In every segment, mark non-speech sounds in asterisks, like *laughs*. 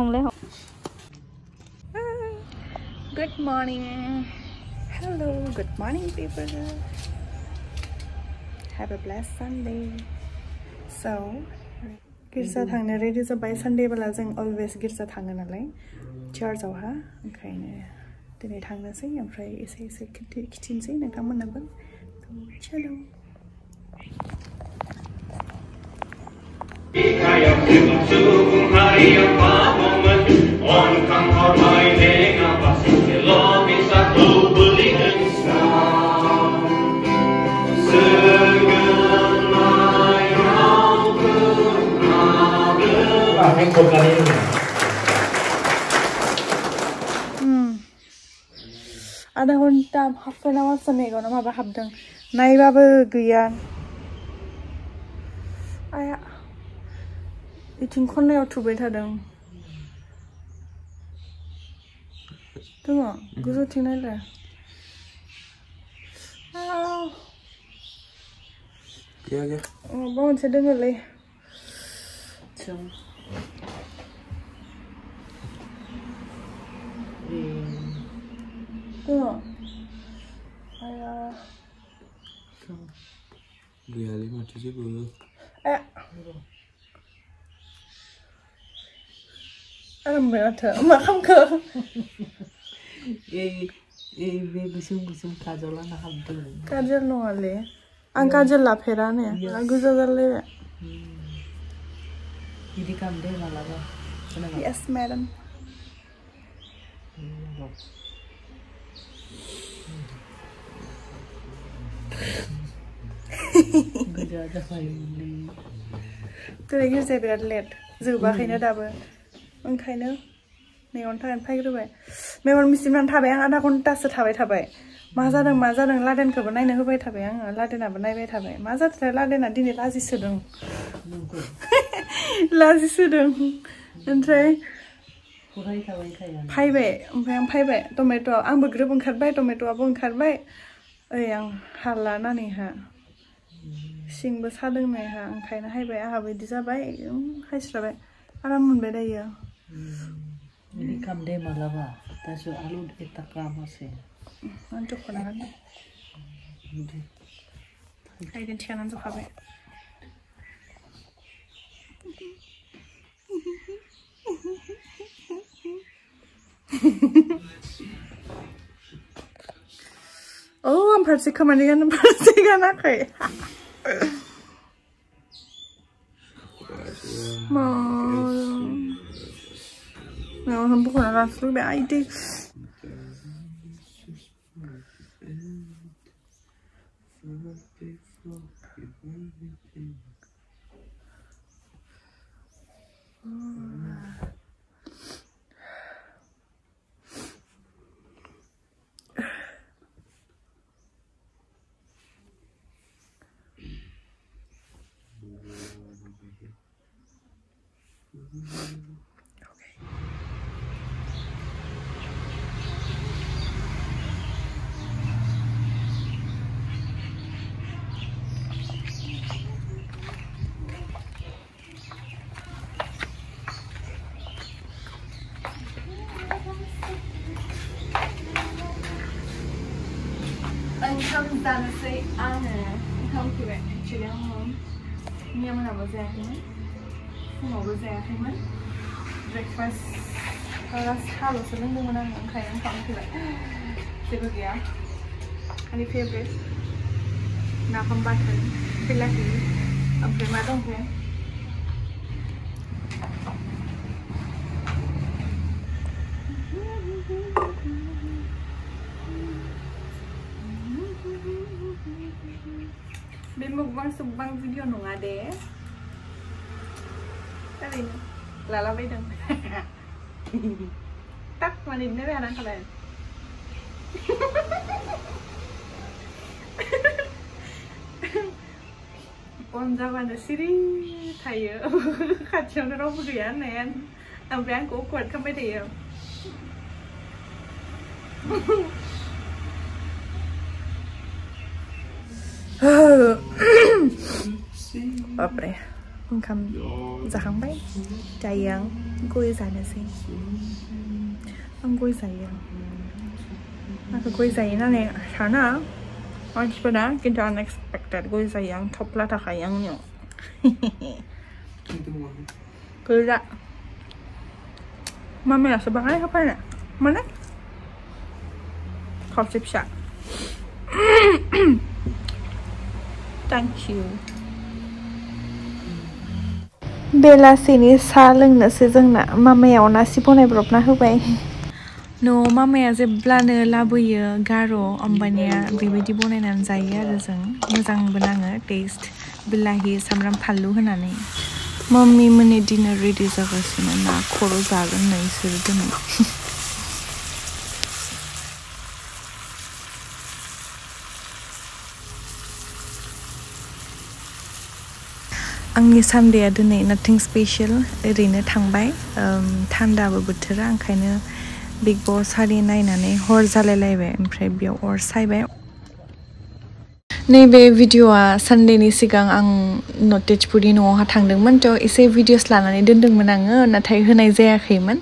hong Good morning. Hello. Good morning, people. Have a blessed Sunday. So, गिर्जा थांनो ready जाबाय सानडेबोला जों अलवेज गिर्जा थाङो नालाय चार्चआवहा ओंखायनो दिनै थांनोसै ओमफ्राय एसे एसे खिथिनोसै नोंथांमोननोबो चलो Kaya sugong-sugong hari ang pamongan On आधा घन्टा हाफ एन आवारसो नेगौना माबा हाबदों नायबाबो गैया आया इथिं खनायाव थुबाय थादों दङ गोजौथिं नायलाय Gel gel. माबा मोनसे दोङोलै vì cua hay là không lìa đi mà chưa chết vừa à ăn mẹ thở mà không cơ ê ê về busung busung kajol là hấp đường kajol nó là anh kajol là phê ra nè anh cứ giờ lên खोनाबाय Yes, madam. गोजा जाबायलै दिनै गिर्जाया बिराद late जोबाखैनो दाबो ओंखायनो Megan थागोन फायग्रोबाय Megan मिसिमनानै थाबाय आं आधा घन्टासो थाबाय थाबाय मा जादों मा जादों लादेनखौबो नायनो होबाय थाबाय आङो लादेनाबो नायबाय थाबाय मा जादोंथाय लादेना दिनै लाजि सोदों नंगौ लाजि सोदों ओमफ्राय फरायखाबाय थाया फायबाय ओमफ्राय आं फायबाय टमेट' आंबो ग्रोब ओंखारबाय टमेट'आबो ओंखारबाय ओइ आं हाला नानैहा सिंबो सादोंनायहा ओंखायनो हायबाय आंहाबो बिदि जाबाय उम, हायस्राबाय आराम मोनबाय दायो बिदि खालामदो मालाबा दासो आलु एता काम আছে आं दख'ना गानदों बिदि आइडेन थिखानानै जखाबाय oh, ang persikamanigan ng persikan ako eh. Mom. No, I'm ko na last week. I did. आङो ओंखाम उखैबाय एक्सुलि आङो मैया मोनाबो जायाखैमोन फुङावबो जायाखैमोन ब्रेकफास्ट साहाल'सो लोंदोंमोन आङो ओंखायनो ओंखाम उखैबाय जेबो गैया आंनि फेभरेट नाफाम बाथोन बिलाहि ओमफ्राय मा दं बे बे mukbang subbang भिडिअ नङा दे ओरैनो लालाबायदों *laughs* tak माने नायबाय हानांखालाय अन जाबानो सिरि थायो खाथियावनो रावबो गैया होननाया ओमफ्राय आंखौ अकवार्ड खालामबाय थायो Opre. Und kam Sachen bei. Jayang. Gui seine Sing. Am Gui Sayang. Nach Gui Sayang, ne, Shana. Und ich bin da, geht unexpected. Gui Sayang, top Lata Kayang, jo. Gui da. Mami, das ist aber rein, hab eine. Mana? Kopf, Thank you. बेलासिनि साहा लोंनोसै जोंना मामाया अनासि बनायब्रबना होबाय। न'आव मामाया जेब्लानो लाबोयो गार' होमबानिया बेबायदि बनायनानै जायो आरो जों। मोजांबो नाङो टेस्ट बिलाहि सामब्राम फानलु होनानै। मम्मी मोननि डिनार रेडि जागासिनो ना खर' जागोन नै इसोर दिनै? Angni Sunday adune nothing special erine thangbai um thanda ba buthra angkhaina Big Boss hari nainane hor zalelaibe omphrey bio or saibe नैबे भिडिअआ सानडेनि सिगां आं नटेजपुरि न'आवहा थांदोंमोन थ' एसे भिडिअस लानानै दोनदोंमोन आङो नाथाय होनाय जायाखैमोन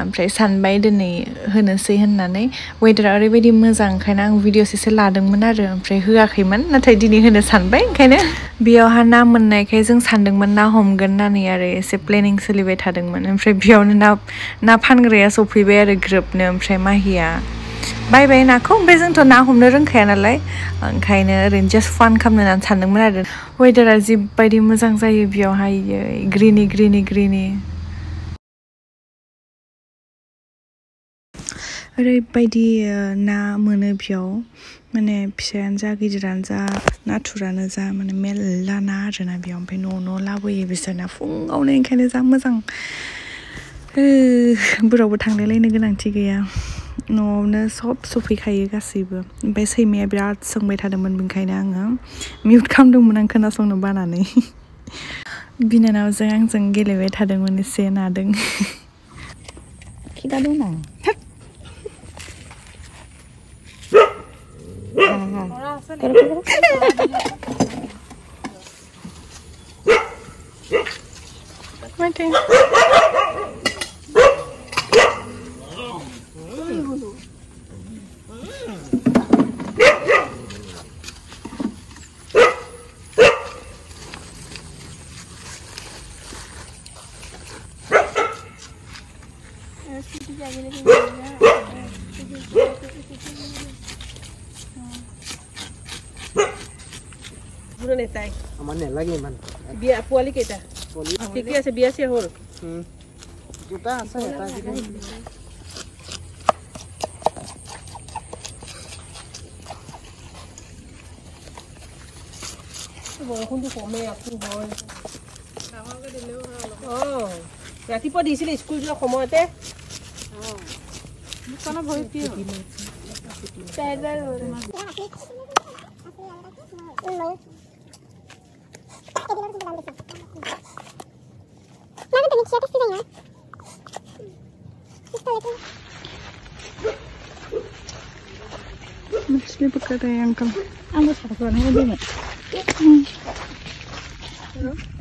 ओमफ्राय सानबाय दिनै होनोसै होननानै वेदारा ओरैबायदि मोजां ओंखायनो आं भिडिअस एसे लादोंमोन आरो ओमफ्राय होआखैमोन नाथाय दिनै होनो सानबाय ओंखायनो बेयावहा ना मोननायखाय जों सानदोंमोन ना हमगोन होननानै आरो एसे प्लेनिं सोलिबाय थादोंमोन ओमफ्राय बेयावनो ना ना फानग्राया सफैबाय आरो ग्रोबनो ओमफ्राय माहिया बायबाय नाखौ ओमफ्राय जोंथ' ना हमनो रोंखाया नालाय ओंखायनो ओरैनो जास्ट फान खालामनो होननानै सानदोंमोन आरो वेदारा जिबायदि मोजां जायो बेयावहाय ग्रिनि ग्रिनि ग्रिनि ओरैबायदि ओ, ना मोनो बेयाव माने फिसायानो जा गिदिरानो जा नाथुरानो जा माने मेरला ना आरोना बेयाव ओमफ्राय न' न' लाबोयो बिसोरना फुङावनो ओंखायनो जा मोजां ओ, बोरावबो थांलायलायनो गोनांथि गैया न'आवनो सब सफैखायो गासैबो ओमफ्राय सैमाया बिराद सोंबाय थादोंमोन बेनिखायनो आङो मिउट खालामदोंमोन आं खोनासंनो बानानै बिनानावजों आंजों गेलेबाय थादोंमोन एसे नादों Kita dong. Mati. পুরো নেতাই আমার নে লাগে বিয়া পোয়ালি কেটা পোয়ালি কি আছে বিয়াছে হল। হুম আছে এটা কি ৰাতিপুৱা দিছিলে স্কুল যোৱা সময়তে। मछली पकड़ रहे हैं अंकल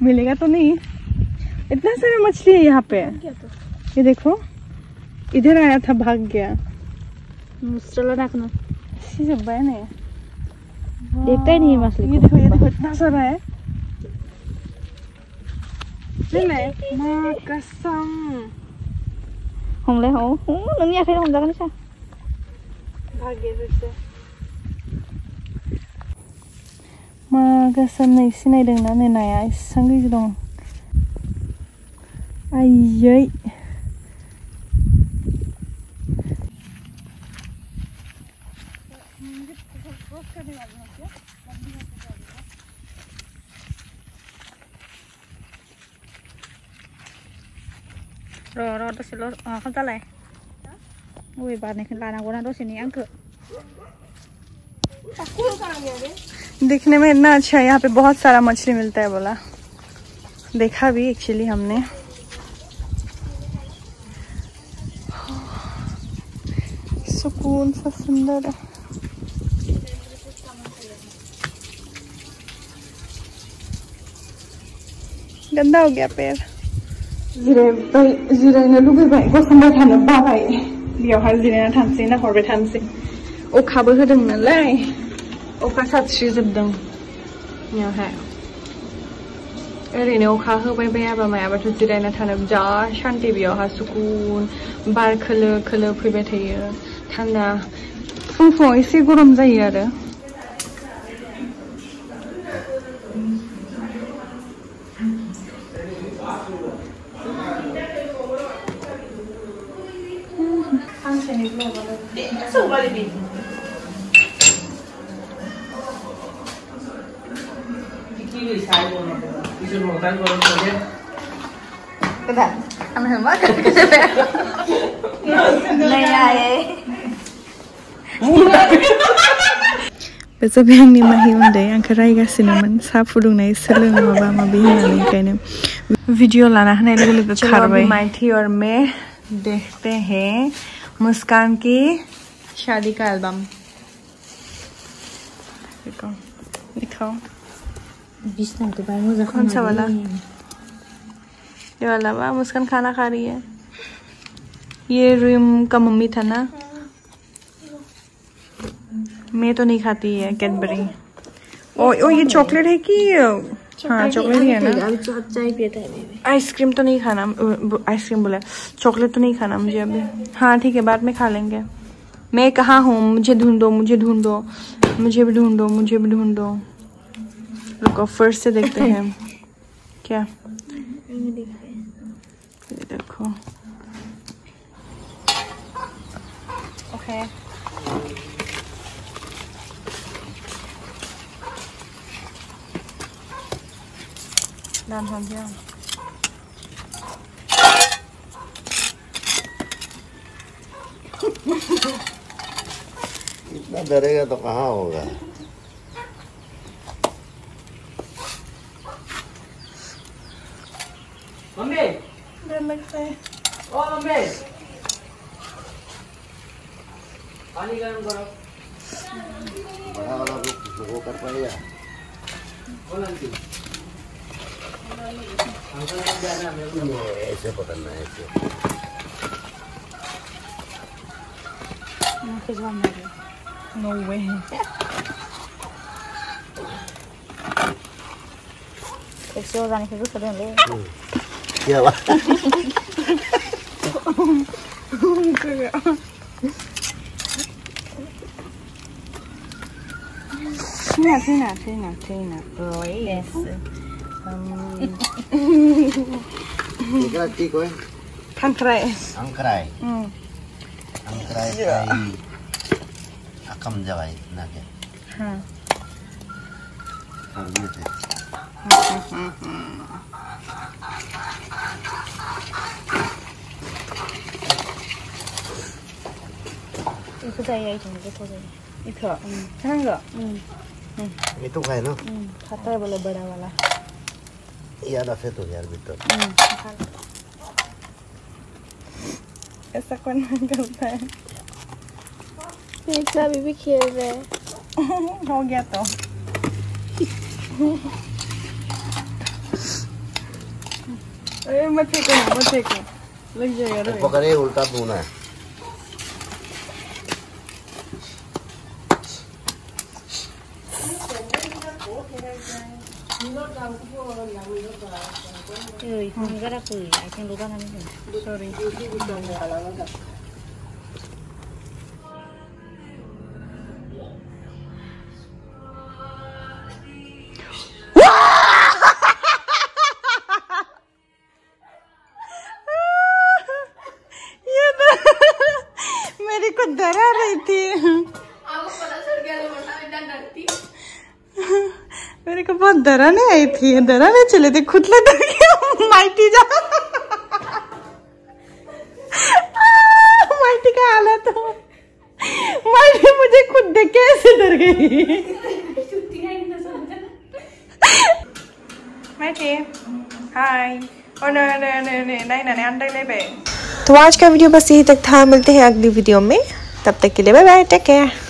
मिलेगा तो नहीं। इतना सारा मछली है यहाँ पे। ये देखो इधर आया था भाग गया। है। देखता ही नहीं मछली ये देखो ये देखो इतना सारा है। Mà cá Không lẽ hổ Nó nghe thấy không ra cái sao? Mà cái sân này xin này đừng nói này này ai sang cái gì đồng? Ai dây Thank you. Này là nào của nó sẽ ăn दिखने में इतना अच्छा है यहाँ पे बहुत सारा मछली मिलता है बोला देखा भी एक्चुअली हमने सुकून सा सुंदर है गंदा हो गया पैर जिरायबाय जिरायनो लुगैबाय गसंबाय थानो बाबाय बेयावहाय जिरायना थानोसै नाहरबाय थानोसै अखाबो होदों नालाय अखा सारस्रिजोबदों बेयावहाय ओरैनो अखा होबाय बायाबा मायाबाथ' जिरायना थानो जा शान्ति बेयावहा सुकुन बार खोलो खोलो फैबाय थायो थान्दा फुं फुङाव एसे गरम जायो आरो बे जाबाय आंनि माहि उन्दै आंखौ रायगासिनोमोन साहा फुदुंनाय सोलों माबा माबि होननानै ओंखायनो वीडियो लाना होनाय लोगो लोगो खारबाय माइथी और मैं देखते हैं मुस्कान की शादी का एल्बम देखो दिखाओ। तो बाय कौन सा वाला? ये वाला वाह मुस्कान खाना खा रही है। ये रूम का मम्मी था ना? मैं तो नहीं खाती है कैडबरी ओ ओ ये चॉकलेट है कि हाँ चॉकलेट ही है ना? अभी तो है आइसक्रीम तो नहीं खाना आइसक्रीम बोला। चॉकलेट तो नहीं खाना मुझे अभी। हाँ ठीक है बाद में खा लेंगे। मैं कहाँ हूँ? मुझे ढूंढो मुझे ढूंढो। मुझे भी ढूंढो, मुझे भी ढूंढो। रुको फ़र्स्ट से देखते हैं। क्या? देखो। ओके डन हो गया इतना डरेगा तो कहाँ होगा? डर लगता है। बड़ा वाला वो वो कर पाएगा। ऐसे पकड़ना है ऐसे। No way. Thực sự ra này rút ra lên. Kia quá. Tina, Tina, Tina, Tina. Please. Um. Kira-kira kue. Tangkrai. Tangkrai. Hmm. Tangkrai. Yeah. akam jawai nage हाँ और ये थे 이거 자기가 이좀 이거 더 इथं सांग ये तो खाए ना खाता है बोले बड़ा वाला याद आसे तो यार भीतर ऐसा कौन करता है एक अभी भी खेल रहे हैं। *laughs* हो गया तो। अरे मत फेंको ना मत फेंको। लग जाएगा पकड़े उल्टा धोना है। 그 मेरे को बहुत डराने आई थी डराने चले थे, खुद ले *laughs* माइटी जा। *laughs* माइटी का हालत हो। माइटी मुझे खुद देख के ऐसे डर गई। हाय। नहीं नहीं तो आज का वीडियो बस यही तक था। मिलते हैं अगली वीडियो में। तब तक के लिए बाय बाय टेक केयर